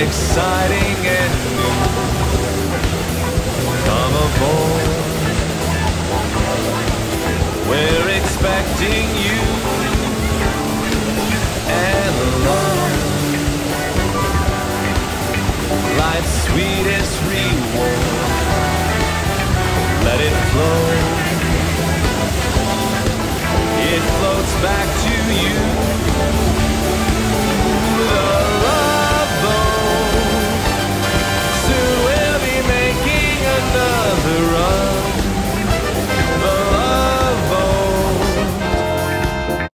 exciting and new. Come aboard. We're expecting you. And love. Life's sweetest reward. Let it flow.